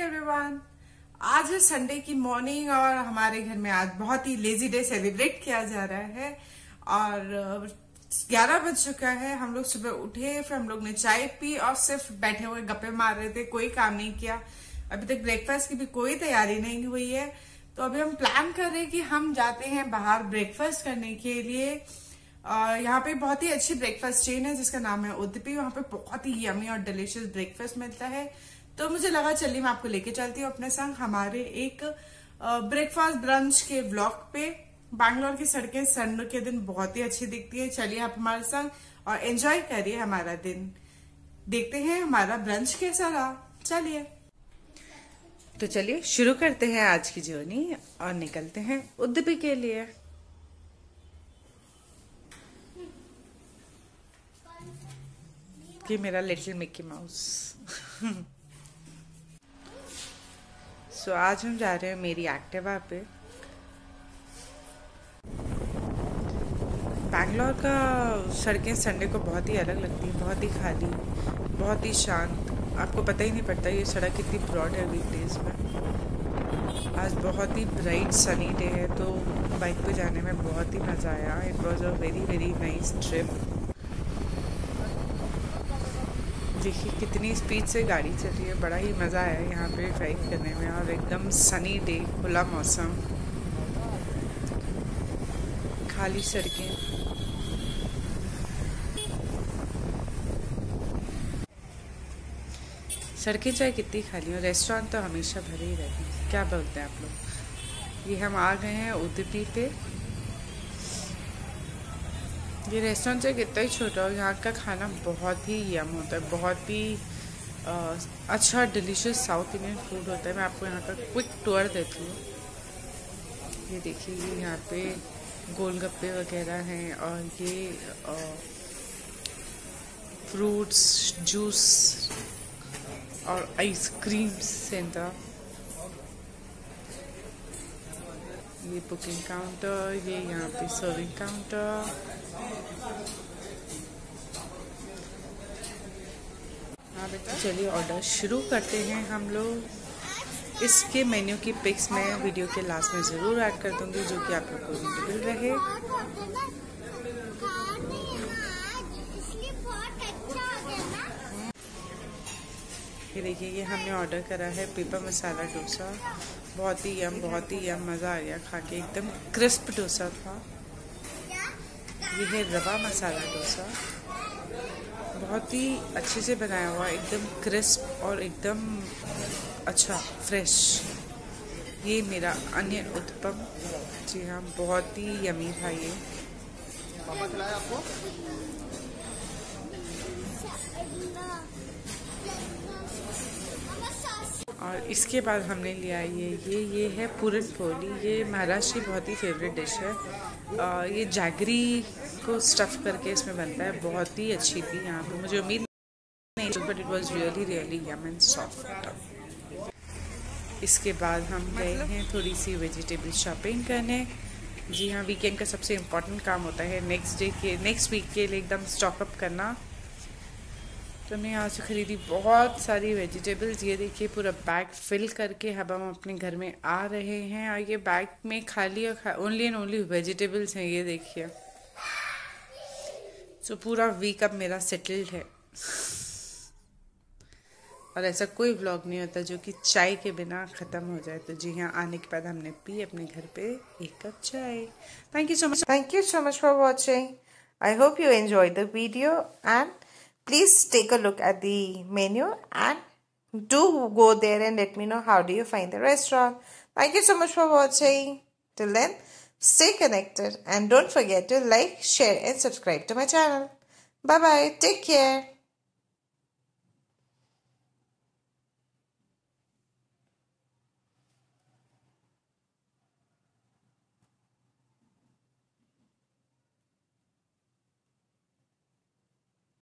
Everyone आज है Sunday की मॉर्निंग और हमारे घर में आज बहुत ही लेजी डे सेलिब्रेट किया जा रहा है। और ग्यारह बज चुका है। हम लोग सुबह उठे, फिर हम लोग ने चाय पी और सिर्फ़ बैठे हुए गप्पे मार रहे थे, कोई काम नहीं किया। अभी तक ब्रेकफास्ट की भी कोई तैयारी नहीं हुई है। तो अभी हम प्लान कर रहे हैं कि हम जाते हैं बाहर ब्रेकफास्ट करने के लिए। और यहाँ पे बहुत ही अच्छी ब्रेकफास्ट चेन है, जिसका नाम है उदपी वहाँ पे बहुत ही यमी और डिलीशियस ब्रेकफास्ट मिलता है। तो मुझे लगा, चलिए मैं आपको लेके चलती हूँ अपने संग हमारे एक ब्रेकफास्ट ब्रंच के ब्लॉक पे। बैंगलोर की सड़कें संडे के दिन बहुत ही अच्छी दिखती है। चलिए आप हमारे संग और एंजॉय करिए हमारा दिन। देखते हैं हमारा ब्रंच कैसा रहा। चलिए। तो चलिए, शुरू करते हैं आज की जर्नी और निकलते हैं उद्दपी के लिए। कि मेरा लिटिल मिक्की माउस सो आज हम जा रहे हैं मेरी एक्टिवा पे। बैंगलोर का सड़कें संडे को बहुत ही अलग लगती हैं, बहुत ही खाली, बहुत ही शांत। आपको पता ही नहीं पड़ता ये सड़क कितनी ब्रॉड है वीकडेज में। आज बहुत ही ब्राइट सनी डे है तो बाइक पे जाने में बहुत ही मज़ा आया। It was a very very nice trip देखिए कितनी स्पीड से गाड़ी चल रही है, बड़ा ही मज़ा आया यहाँ पे ड्राइव करने में और एकदम सनी डे खुला मौसम। खाली सड़कें। सड़कें चाहे कितनी खाली हो रेस्टोरेंट तो हमेशा भरे ही रहते हैं। क्या बोलते हैं आप लोग? ये हम आ गए हैं उदपी पे। ये रेस्टोरेंट चाहे कितना ही छोटा हो यहाँ का खाना बहुत ही यम होता है बहुत ही आ, अच्छा डिलीशियस साउथ इंडियन फ़ूड होता है। मैं आपको यहाँ का क्विक टूर देती हूँ। ये देखिए ये यहाँ पे गोलगप्पे वगैरह हैं और ये फ्रूट्स जूस और आइसक्रीम सेंटर ये बुकिंग काउंटर ये यहाँ पे सर्विंग काउंटर चलिए ऑर्डर शुरू करते हैं हम लोग। इसके मेन्यू की पिक्स मैं वीडियो के लास्ट में ज़रूर ऐड कर दूँगी, जो कि आप लोग को मिल रहे। देखिए, ये हमने ऑर्डर करा है पेपर मसाला डोसा। बहुत ही यम बहुत ही यम मज़ा आ गया खा के एकदम क्रिस्प डोसा था। ये है रवा मसाला डोसा। बहुत ही अच्छे से बनाया हुआ, एकदम क्रिस्प और एकदम अच्छा फ्रेश ये मेरा अन्य उत्पम जी हाँ बहुत ही यमी था ये। आपको और इसके बाद हमने लिया ये ये ये है पूरन पोली। ये महाराष्ट्र की बहुत ही फेवरेट डिश है। आ, ये जैगरी को स्टफ़ करके इसमें बनता है बहुत ही अच्छी थी यहाँ पर मुझे उम्मीद नहीं but it was really really yum and soft इसके बाद हम गए हैं थोड़ी सी वेजिटेबल शॉपिंग करने। जी हाँ वीकेंड का सबसे इंपॉर्टेंट काम होता है नेक्स्ट डे के नेक्स्ट वीक के लिए एकदम स्टॉकअप करना। तो मैं यहाँ से ख़रीदी बहुत सारी वेजिटेबल्स ये देखिए, पूरा बैग फिल करके अब हम अपने घर में आ रहे हैं और ये बैग में खाली और ओनली एंड ओनली वेजिटेबल्स हैं, ये देखिए। सो पूरा वीक अब मेरा सेटल्ड है। और ऐसा कोई व्लॉग नहीं होता जो कि चाय के बिना ख़त्म हो जाए। तो जी हाँ आने के बाद हमने पी अपने घर पे एक कप चाय। Thank you so much thank you so much for watching I hope you enjoy the video and please take a look at the menu and do go there and let me know how do you find the restaurant. Thank you so much for watching. Till then, stay connected and don't forget to like, share and subscribe to my channel. Bye-bye. Take care.